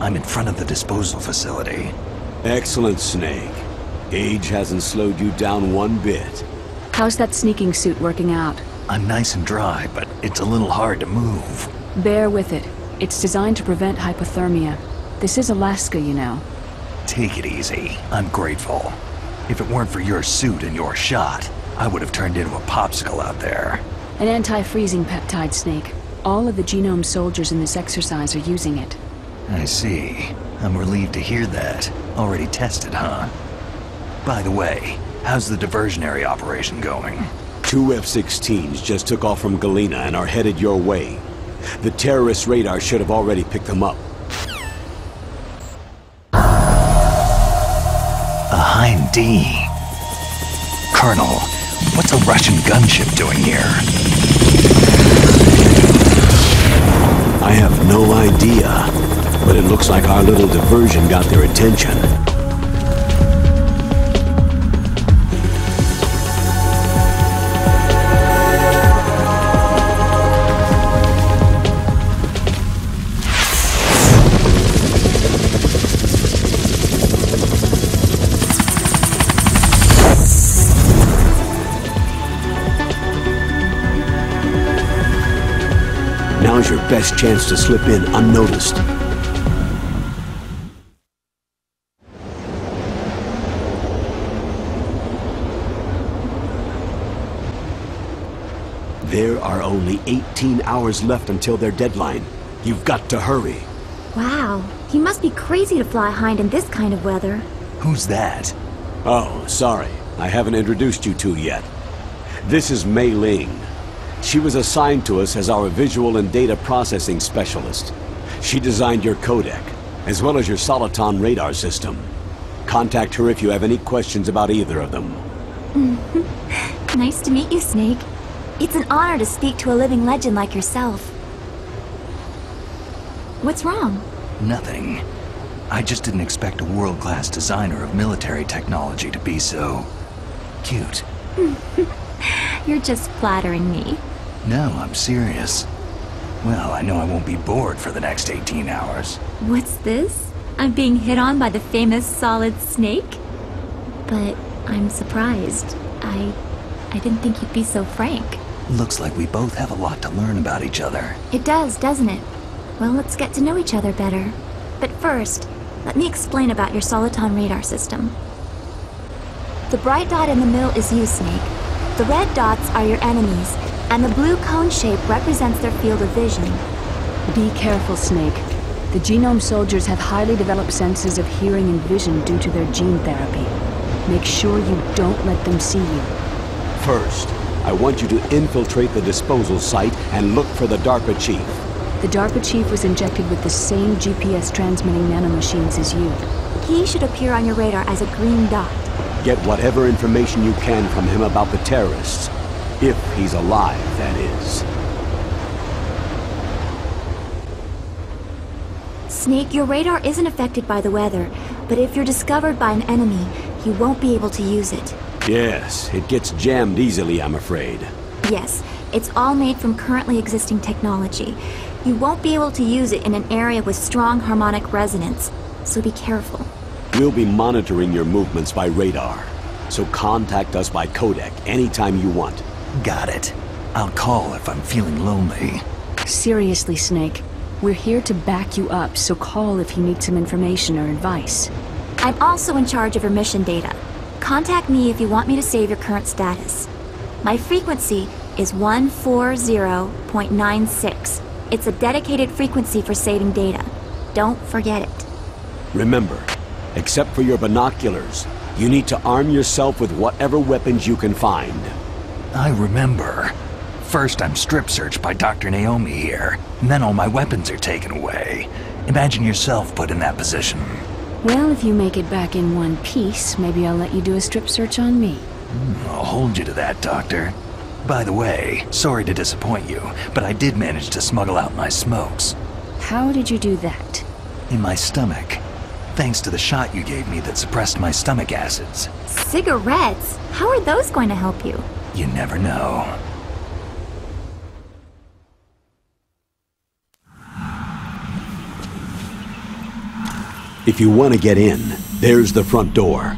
Snake. I'm in front of the disposal facility. Excellent, Snake. Age hasn't slowed you down one bit. How's that sneaking suit working out? I'm nice and dry, but it's a little hard to move. Bear with it. It's designed to prevent hypothermia. This is Alaska, you know. Take it easy. I'm grateful. If it weren't for your suit and your shot, I would have turned into a popsicle out there. An anti-freezing peptide snake. All of the genome soldiers in this exercise are using it. I see. I'm relieved to hear that. Already tested, huh? By the way, how's the diversionary operation going? Two F-16s just took off from Galena and are headed your way. The terrorist radar should have already picked them up. A Hind D. Colonel, what's a Russian gunship doing here? I have no idea, but it looks like our little diversion got their attention. Now's your best chance to slip in unnoticed. There are only 18 hours left until their deadline. You've got to hurry. Wow, he must be crazy to fly hind in this kind of weather. Who's that? Oh, sorry. I haven't introduced you two yet. This is Mei Ling. She was assigned to us as our visual and data processing specialist. She designed your codec, as well as your Soliton radar system. Contact her if you have any questions about either of them. Nice to meet you, Snake. It's an honor to speak to a living legend like yourself. What's wrong? Nothing. I just didn't expect a world-class designer of military technology to be so... cute. You're just flattering me. No, I'm serious. Well, I know I won't be bored for the next 18 hours. What's this? I'm being hit on by the famous Solid Snake? But I'm surprised. I... I didn't think you'd be so frank. Looks like we both have a lot to learn about each other. It does, doesn't it? Well, let's get to know each other better. But first, let me explain about your Soliton radar system. The bright dot in the middle is you, Snake. The red dots are your enemies, and the blue cone shape represents their field of vision. Be careful, Snake. The genome soldiers have highly developed senses of hearing and vision due to their gene therapy. Make sure you don't let them see you. First, I want you to infiltrate the disposal site and look for the DARPA chief. The DARPA chief was injected with the same GPS transmitting nanomachines as you. He should appear on your radar as a green dot. Get whatever information you can from him about the terrorists. If he's alive, that is. Snake, your radar isn't affected by the weather, but if you're discovered by an enemy, you won't be able to use it. Yes, it gets jammed easily, I'm afraid. Yes, it's all made from currently existing technology. You won't be able to use it in an area with strong harmonic resonance, so be careful. We'll be monitoring your movements by radar. So contact us by codec anytime you want. Got it. I'll call if I'm feeling lonely. Seriously, Snake. We're here to back you up, so call if you need some information or advice. I'm also in charge of your mission data. Contact me if you want me to save your current status. My frequency is 140.96. It's a dedicated frequency for saving data. Don't forget it. Remember, except for your binoculars, you need to arm yourself with whatever weapons you can find. I remember. First, I'm strip searched by Dr. Naomi here, and then all my weapons are taken away. Imagine yourself put in that position. Well, if you make it back in one piece, maybe I'll let you do a strip search on me. Hmm, I'll hold you to that, Doctor. By the way, sorry to disappoint you, but I did manage to smuggle out my smokes. How did you do that? In my stomach. Thanks to the shot you gave me that suppressed my stomach acids. Cigarettes? How are those going to help you? You never know. If you want to get in, there's the front door.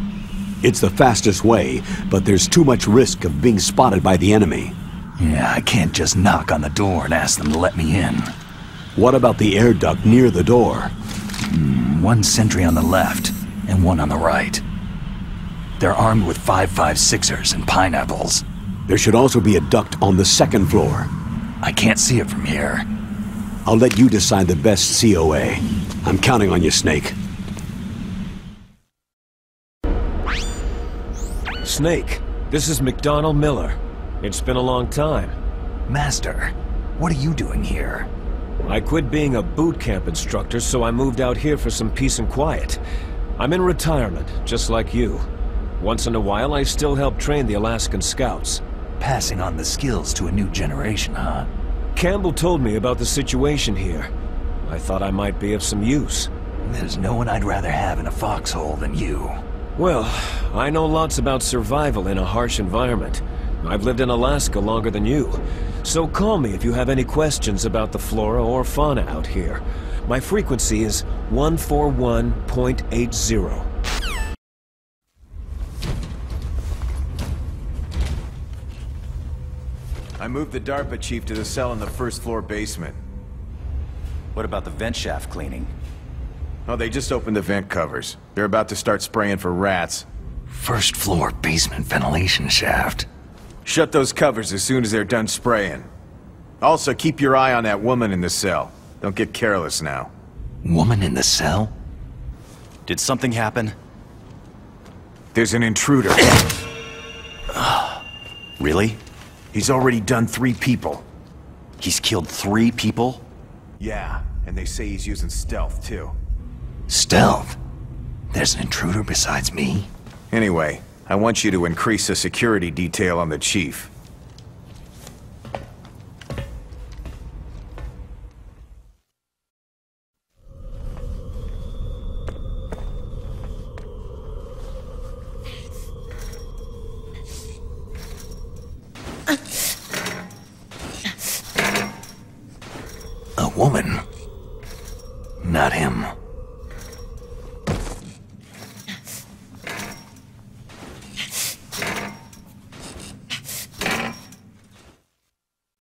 It's the fastest way, but there's too much risk of being spotted by the enemy. Yeah, I can't just knock on the door and ask them to let me in. What about the air duct near the door? Hmm, one sentry on the left, and one on the right. They're armed with 5.56ers and pineapples. There should also be a duct on the second floor. I can't see it from here. I'll let you decide the best COA. I'm counting on you, Snake. Snake, this is McDonell Miller. It's been a long time. Master, what are you doing here? I quit being a boot camp instructor, so I moved out here for some peace and quiet. I'm in retirement, just like you. Once in a while, I still help train the Alaskan Scouts. Passing on the skills to a new generation, huh? Campbell told me about the situation here. I thought I might be of some use. There's no one I'd rather have in a foxhole than you. Well, I know lots about survival in a harsh environment. I've lived in Alaska longer than you. So call me if you have any questions about the flora or fauna out here. My frequency is 141.80. I moved the DARPA chief to the cell in the first floor basement. What about the vent shaft cleaning? Oh, they just opened the vent covers. They're about to start spraying for rats. First floor basement ventilation shaft. Shut those covers as soon as they're done spraying. Also, keep your eye on that woman in the cell. Don't get careless now. Woman in the cell? Did something happen? There's an intruder. Really? He's already done three people. He's killed three people? Yeah, and they say he's using stealth, too. Stealth? There's an intruder besides me? Anyway, I want you to increase the security detail on the chief. A woman? Not him.